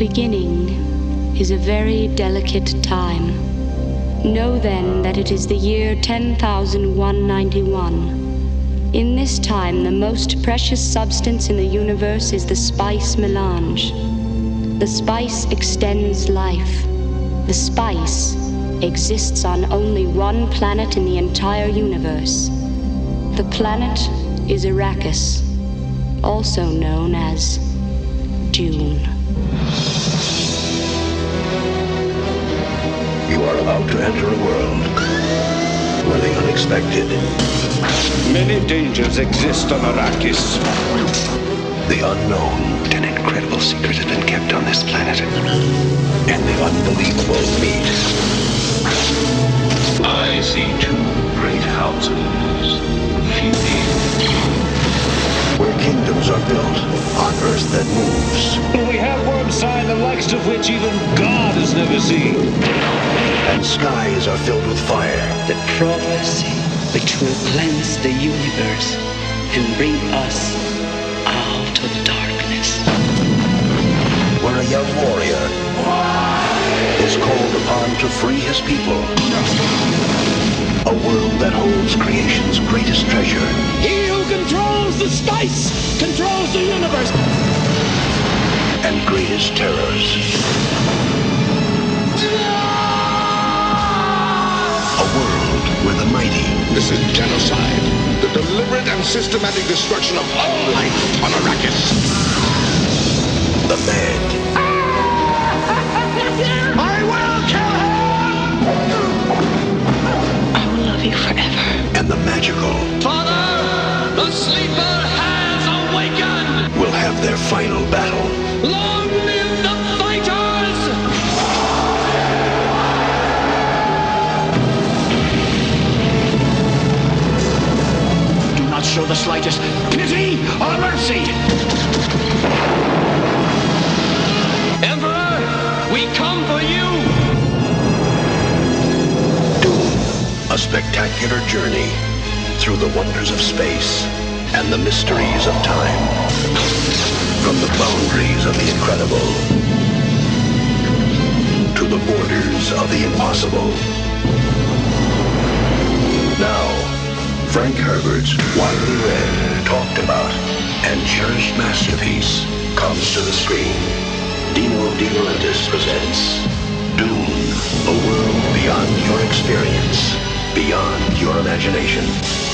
beginning is a very delicate time. Know then that it is the year 10,191. In this time, the most precious substance in the universe is the spice melange. The spice extends life. The spice exists on only one planet in the entire universe. The planet is Arrakis, also known as Dune. About to enter a world where the unexpected, Many dangers exist on Arrakis. the unknown, An incredible secret has been kept on this planet. and the unbelievable meet. I see two great houses. Where kingdoms are built on earth that moves, We have Wormsign, the likes of which even God has never seen. and skies are filled with fire. the prophecy which will cleanse the universe and bring us out of darkness. Where a young warrior is called upon to free his people. A world that holds creation's greatest treasure. He who controls the spice controls the universe. And greatest terrors. A world where the mighty This is genocide. The deliberate and systematic destruction of all life on Arrakis. the mad I will kill him! I will love you forever. and the magical Father, the sleeper has awakened! will have their final battle. Show the slightest pity or mercy! Emperor, we come for you! Dune, a spectacular journey through the wonders of space and the mysteries of time. From the boundaries of the incredible to the borders of the impossible. Herbert's widely read, talked about, and cherished masterpiece comes to the screen. Dino De Laurentiis presents Dune, a world beyond your experience, beyond your imagination.